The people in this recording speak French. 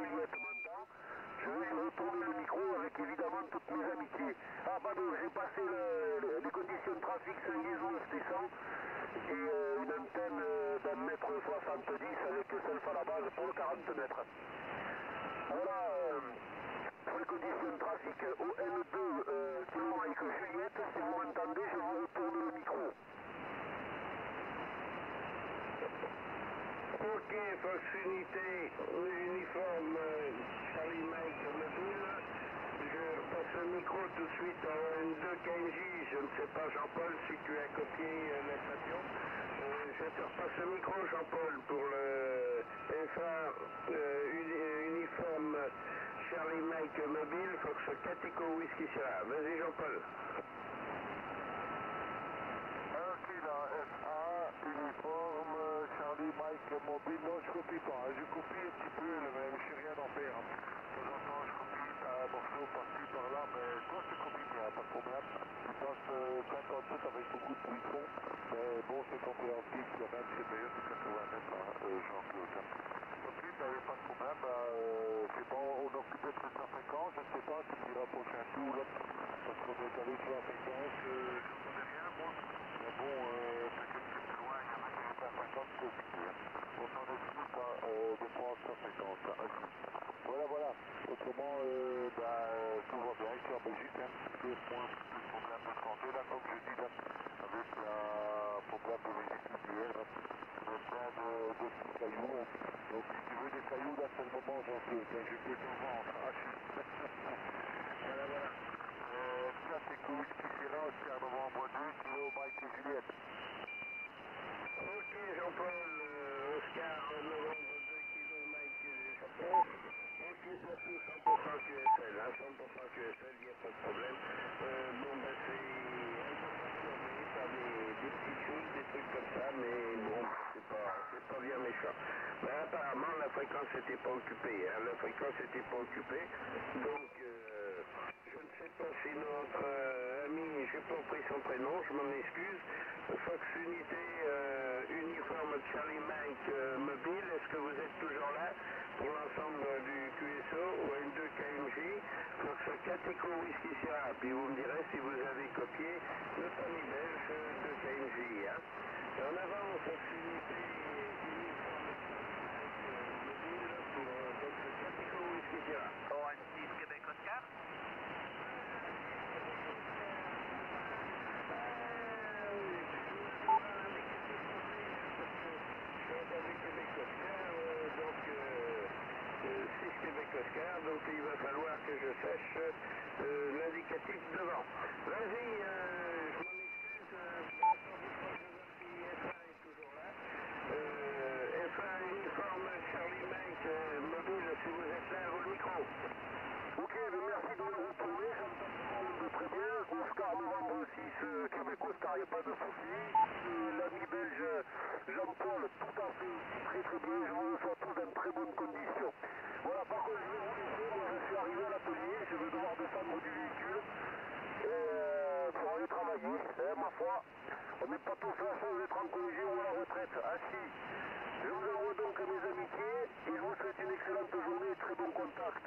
Je vais retourner le micro avec évidemment toutes mes amitiés. Ah, pardon, j'ai passé les conditions de trafic 519 600. J'ai euh, une antenne euh, d'un mètre 70 avec self à la base pour 40 mètres. Voilà, euh, les conditions de trafic ON2 Ok, Fox Unité, uniforme euh, Charlie Mike mobile. Je passe le micro tout de suite en N2 KNJ. Je ne sais pas, Jean-Paul, si tu as copié euh, la station. Euh, je te repasse le micro, Jean-Paul, pour le FA euh, uni- uniforme Charlie Mike mobile, Fox Catico Whisky Sierra. Vas-y, Jean-Paul. Ok, la FA, uniforme, Charlie Mike mobile, non je copie pas, hein. je copie un petit peu, mais je sais rien en faire. De temps en temps je copie un morceau par-ci par-là, mais toi je copie bien, pas de problème. Je passe euh, 57 avec beaucoup de bruit de fond, mais bon c'est compréhensible quand même, c'est meilleur que 80 mètres, hein, euh, Jean-Claude. Ok, ben y a pas de problème, ben, euh, c'est bon, on occupe sa fréquence, je ne sais pas s'il ira au prochain tour, parce qu'on est allé sur la fréquence, euh, je ne connais rien moi. Mais bon, euh, peut-être que plus loin, il y en a qui sont à 50 km. On s'en hein, euh, de hein, aussi. Voilà, voilà. Autrement, euh, bah, euh, tout va bien ici en Belgique. Hein. Sauf moins le problème de santé, là, comme je dis, là, avec la problème de visite hier. Là. Est plein de, de petits cailloux. hein. Donc, si tu veux des cailloux, là, c'est le moment, j'en peux. hein. Je peux t'en vendre. Ah, je- voilà, voilà. Euh, ça, c'est cool. Qui sera Oscar novembre 2, Kilo Mike et Juliette. Ok, Jean-Paul, euh, Oscar, euh, novembre 2 kg, Mike, euh, Jean-Paul. Ok, surtout 100% QSL, hein, 100% QSL, il n'y a pas de problème. Bon, ben c'est un peu perturbé par des, petites choses, des trucs comme ça, mais bon, c'est pas, bien méchant. Apparemment, la fréquence n'était pas occupée, la fréquence n'était pas occupée, donc je ne sais pas si notre ami, j'ai pas pris son prénom, je m'en excuse, Fox Unité uniforme Charlie Mike mobile, est-ce que vous êtes toujours là pour l'ensemble du QSO ou N2 KMJ Fox Catico Whisky Sierra, puis vous me direz si vous avez copié notre ami belge de KMJ. Hein. En avant, euh, mobile pour Fox Catico Whisky Sierra. ON6 Québec Oscar. avec Québec Oscar, euh, donc euh, 6 Québec Oscar, donc il va falloir que je sache euh, l'indicatif devant. Vas-y, euh, je m'en excuse, euh, FA est toujours là. Euh, FA uniforme Charlie Mike euh, mobile, si vous êtes là, à vos micros. Ok, ben merci de j'entends de très bien. Oscar novembre 6, euh, Québec Oscar, il n'y a pas de souci. L'ami belge Jean-Paul, tout à fait, très très bien, je vous reçois tous dans très bonnes conditions. Voilà, par contre, je vais vous laisser, moi je suis arrivé à l'atelier, je vais devoir descendre du véhicule. Euh, pour aller travailler, On n'est pas tous la chance d'être en congé ou à la retraite. Ah si. Je vous envoie donc mes amitiés et je vous souhaite une excellente journée et très bon contact.